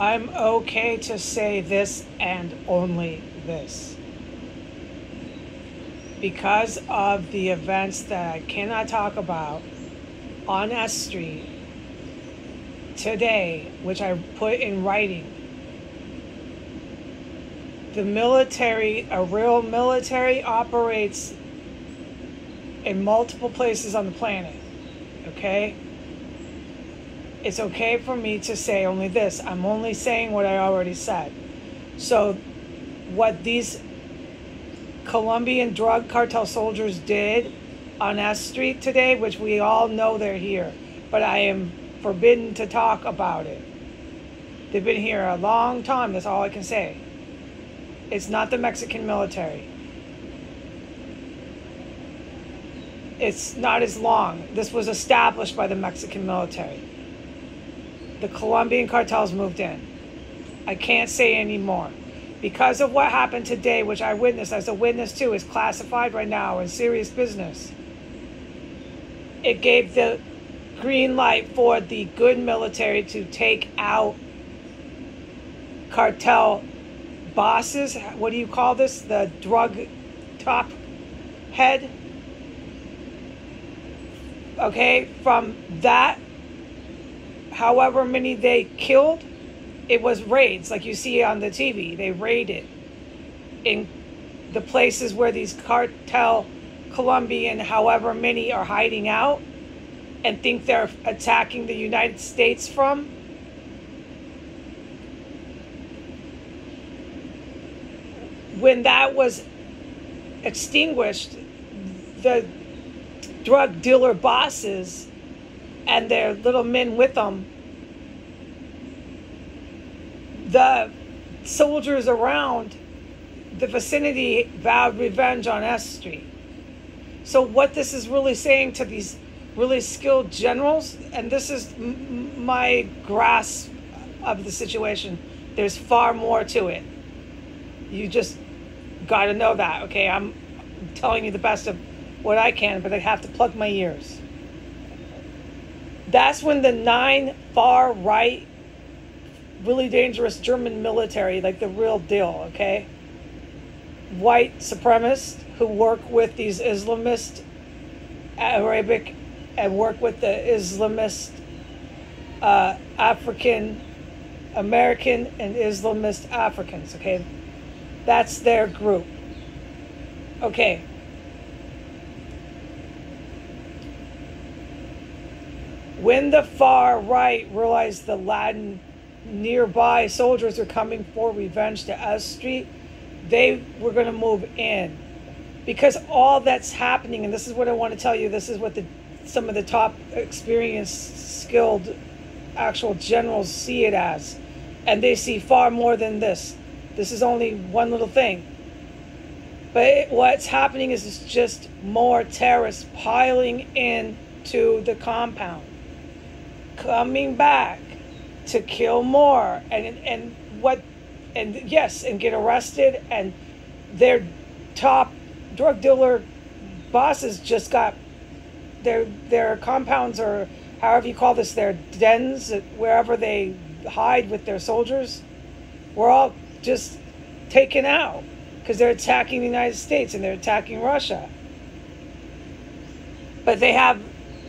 I'm okay to say this and only this. Because of the events that I cannot talk about on S Street today, which I put in writing, the military, a real military, operates in multiple places on the planet. Okay? It's okay for me to say only this. I'm only saying what I already said. So, what these Colombian drug cartel soldiers did on S Street today, which we all know they're here, but I am forbidden to talk about it. They've been here a long time, that's all I can say. It's not the Mexican military. It's not as long. This was established by the Mexican military. The Colombian cartels moved in. I can't say any more. Because of what happened today, which I witnessed as a witness too, is classified right now in serious business. It gave the green light for the good military to take out cartel bosses. What do you call this? The drug top head. Okay, from that, however many they killed, it was raids like you see on the TV. They raided in the places where these cartel Colombian, however many, are hiding out and think they're attacking the United States from. When that was extinguished, the drug dealer bosses and their little men with them, the soldiers around the vicinity vowed revenge on S Street. So, what this is really saying to these really skilled generals, and this is m- my grasp of the situation. There's far more to it. You just got to know that, okay? I'm telling you the best of what I can, but I have to plug my ears. That's when the nine far right, really dangerous German military, like the real deal, okay? White supremacists who work with these Islamist Arabic and work with the Islamist uh, African American and Islamist Africans. Okay, that's their group. Okay. When the far right realized the Latin nearby soldiers were coming for revenge to S Street, they were going to move in. Because all that's happening, and this is what I want to tell you, this is what the some of the top experienced, skilled, actual generals see it as. And they see far more than this. This is only one little thing. But it, what's happening is it's just more terrorists piling in to the compound, coming back to kill more, and and what, and yes, and get arrested, and their top drug dealer bosses just got their their compounds or however you call this, their dens, wherever they hide with their soldiers, we're all just taken out because they're attacking the United States and they're attacking Russia. But they have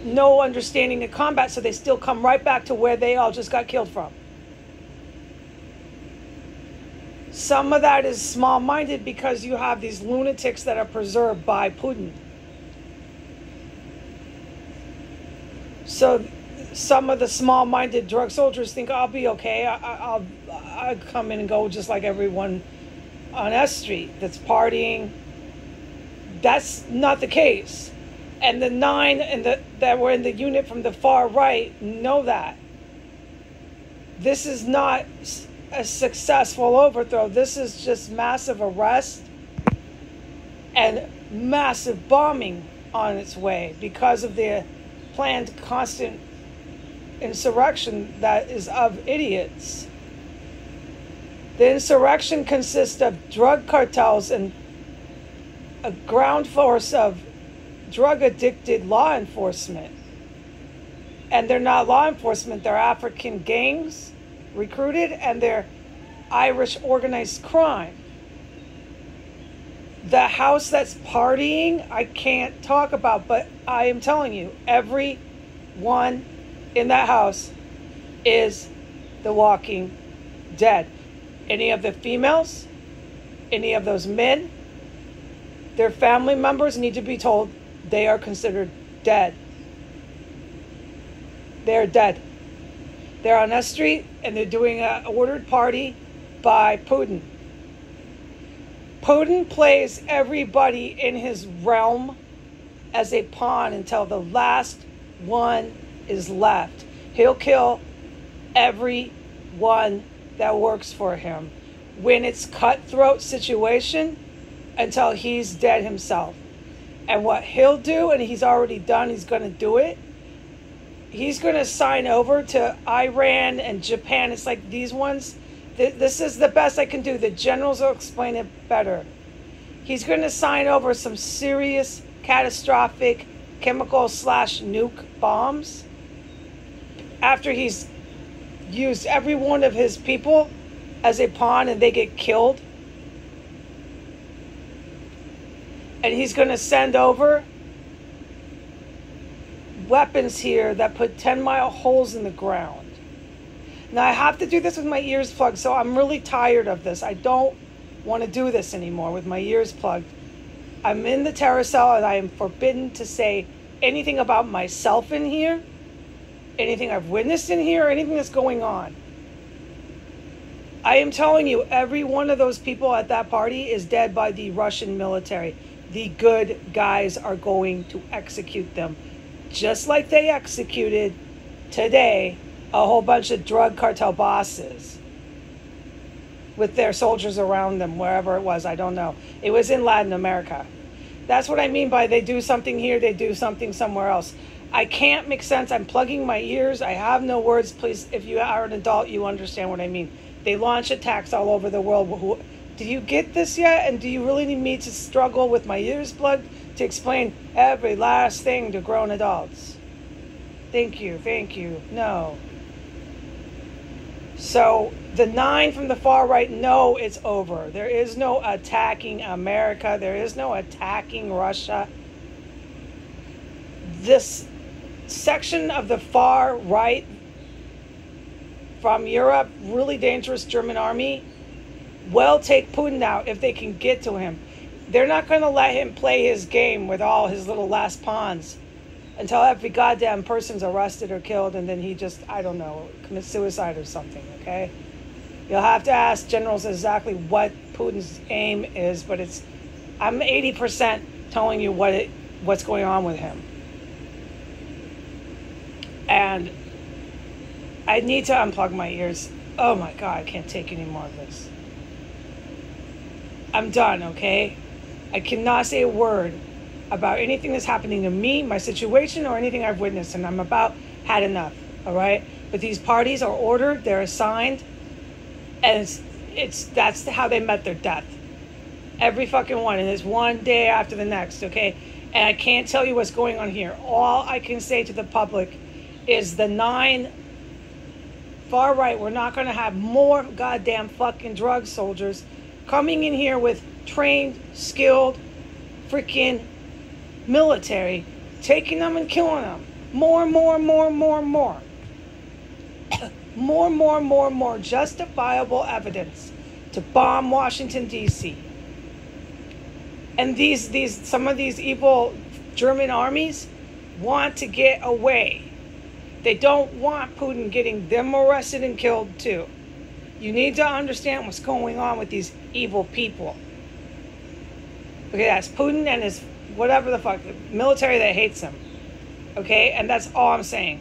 no understanding of combat, so they still come right back to where they all just got killed from. Some of that is small minded because you have these lunatics that are preserved by Putin. So some of the small-minded drug soldiers think I'll be okay. I, will I'll come in and go just like everyone on S Street that's partying. That's not the case. And the nine and the that were in the unit from the far right know that. This is not a successful overthrow. This is just massive arrest and massive bombing on its way because of the planned constant insurrection that is of idiots. The insurrection consists of drug cartels and a ground force of drug addicted law enforcement. And they're not law enforcement, they're African gangs recruited and they're Irish organized crime. The house that's partying, I can't talk about, but I am telling you, every one in that house is the walking dead. Any of the females, any of those men, their family members need to be told they are considered dead. They're dead. They're on that street and they're doing a ordered party by Putin. Putin plays everybody in his realm as a pawn until the last one is left. He'll kill everyone that works for him. When it's cutthroat situation, until he's dead himself. And what he'll do, and he's already done, he's going to do it. He's going to sign over to Iran and Japan. It's like these ones, th- this is the best I can do. The generals will explain it better. He's going to sign over some serious, catastrophic chemical slash nuke bombs after he's used every one of his people as a pawn and they get killed and he's going to send over weapons here that put 10 mile holes in the ground. Now, I have to do this with my ears plugged, so I'm really tired of this. I don't want to do this anymore with my ears plugged. I'm in the terracell and I am forbidden to say anything about myself in here, anything I've witnessed in here, anything that's going on. I am telling you, every one of those people at that party is dead by the Russian military the good guys are going to execute them. Just like they executed today a whole bunch of drug cartel bosses with their soldiers around them, wherever it was. I don't know. It was in Latin America. That's what I mean by they do something here, they do something somewhere else. I can't make sense. I'm plugging my ears. I have no words. Please, if you are an adult, you understand what I mean. They launch attacks all over the world do you get this yet? And do you really need me to struggle with my ears plugged to explain every last thing to grown adults? Thank you, thank you. No. So the nine from the far right, no, it's over. There is no attacking America. There is no attacking Russia. This section of the far right from Europe, really dangerous German army, will take Putin out if they can get to him. They're not going to let him play his game with all his little last pawns until every goddamn person's arrested or killed and then he just, I don't know, commits suicide or something, okay? You'll have to ask generals exactly what Putin's aim is, but it's, I'm 80% telling you what it, what's going on with him. And I need to unplug my ears. Oh my God, I can't take any more of this. I'm done, okay? I cannot say a word about anything that's happening to me, my situation, or anything I've witnessed, and I'm about had enough, all right? But these parties are ordered, they're assigned, and it's, it's that's how they met their death. Every fucking one, and it's one day after the next, okay? And I can't tell you what's going on here. All I can say to the public is the nine far right, we're not going to have more goddamn fucking drug soldiers coming in here with trained, skilled, freaking military, taking them and killing them. More, more, more, more, more. more, more, more, more justifiable evidence to bomb Washington D.C. And these, these, some of these evil German armies want to get away. They don't want Putin getting them arrested and killed too. You need to understand what's going on with these evil people. Okay, that's Putin and his whatever the fuck military that hates him. Okay, and that's all I'm saying.